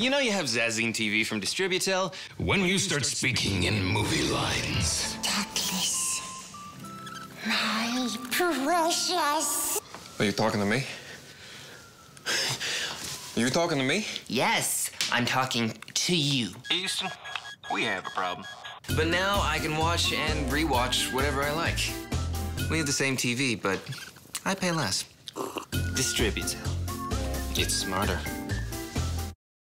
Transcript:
You know you have Zazeen TV from Distributel? When you start speaking in movie lines. Douglas, my precious. Are you talking to me? Are you talking to me? Yes, I'm talking to you. Easton, we have a problem. But now I can watch and rewatch whatever I like. We have the same TV, but I pay less. Distributel. It's smarter.